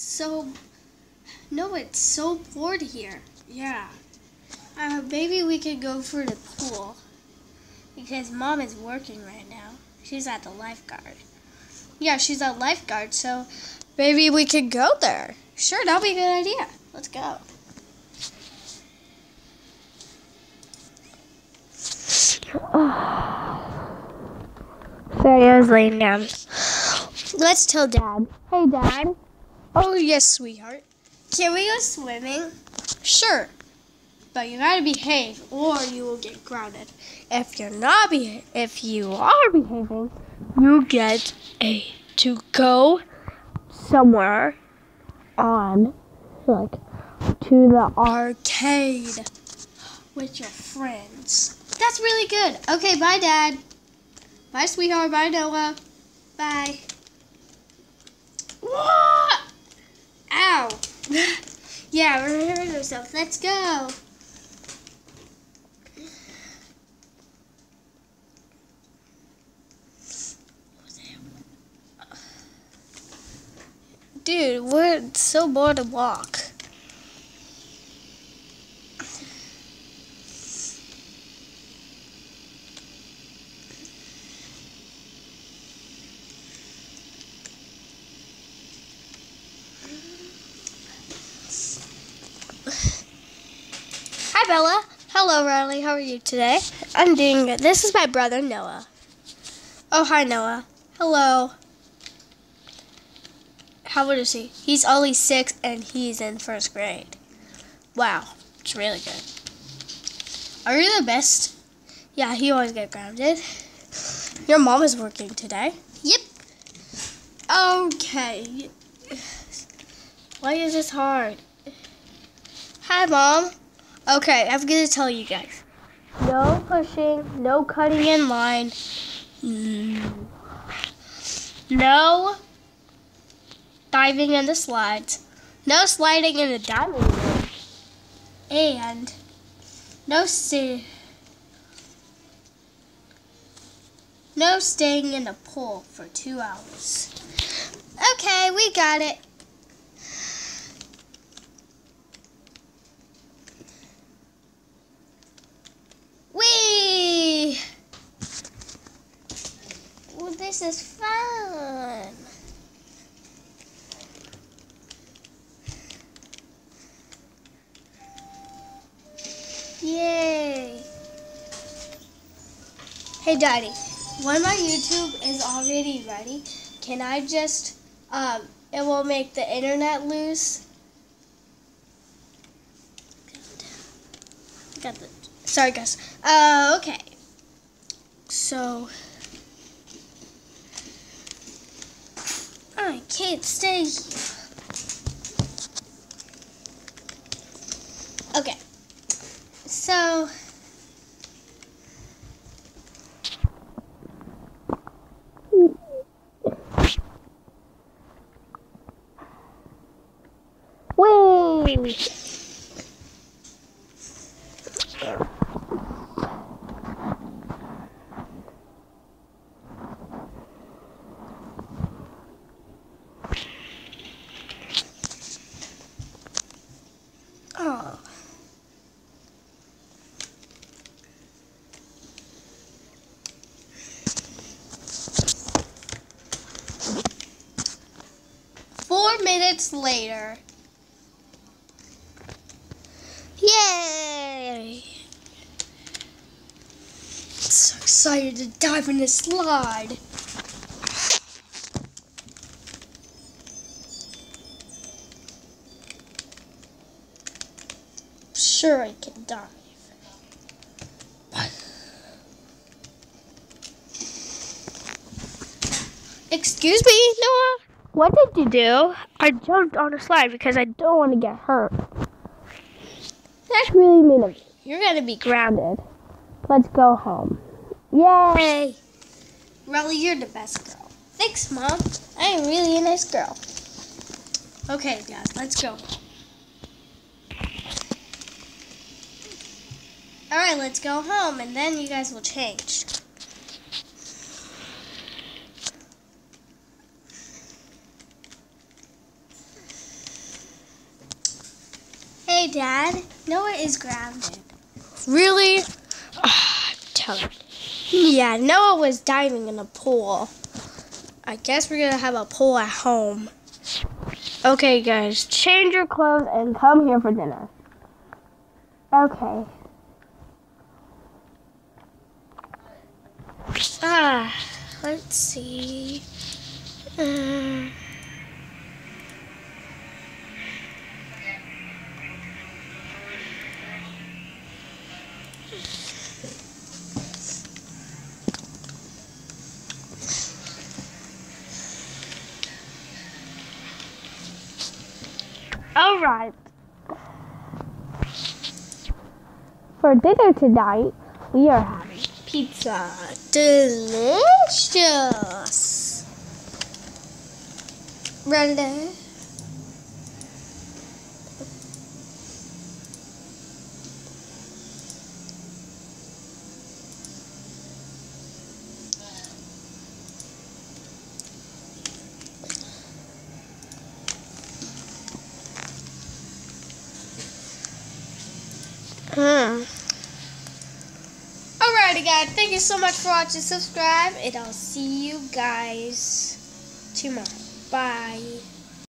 so. No, it's so bored here. Yeah. Uh, maybe we could go for the pool. Because mom is working right now. She's at the lifeguard. Yeah, she's a lifeguard, so maybe we could go there. Sure, that'll be a good idea. Let's go. Oh. Sorry, I was laying down. Let's tell Dad. Hey, Dad. Oh, yes, sweetheart. Can we go swimming? Sure. But you gotta behave, or you will get grounded. If you're not be, if you are behaving, you get a to go somewhere on, like, to the arcade with your friends. That's really good. Okay, bye, Dad. Bye, sweetheart. Bye, Noah. Bye. What? Yeah, we're hurting ourselves. Let's go. Dude, we're so bored to walk. Hi, Bella. Hello, Riley. How are you today? I'm doing good. This is my brother, Noah. Oh, hi, Noah. Hello. How old is he? He's only six and he's in first grade. Wow, it's really good. Are you the best? Yeah, he always get grounded. Your mom is working today. Yep. Okay. Why is this hard? Hi, mom. Okay, I'm gonna tell you guys. No pushing, no cutting in line. Mm. No diving in the slides, no sliding in the diving room, and no sta- no staying in a pool for two hours. Okay, we got it. Wee! Well, this is fun. Yay! Hey, Daddy, when my YouTube is already ready, can I just, um, it will make the internet loose? Got the, sorry guys. Uh, okay. So, I can't stay. Okay. So, Whee! oh. Four minutes later. Yay! So excited to dive in this slide. Sure, I can dive. Excuse me, Noah? What did you do? I jumped on a slide because I don't want to get hurt. That's really mean of you. You're gonna be grounded. Let's go home. Yay! Riley, you're the best girl. Thanks, Mom. I am really a nice girl. Okay, guys, let's go. Alright, let's go home, and then you guys will change. Dad. Noah is grounded. Really? Ah, tell him. Yeah, Noah was diving in a pool. I guess we're gonna have a pool at home. Okay, guys, change your clothes and come here for dinner. Okay. Ah, let's see. Uh, all right. For dinner tonight, we are having pizza. Delicious. Brenda. Guys. Thank you so much for watching. Subscribe, and I'll see you guys tomorrow. Bye.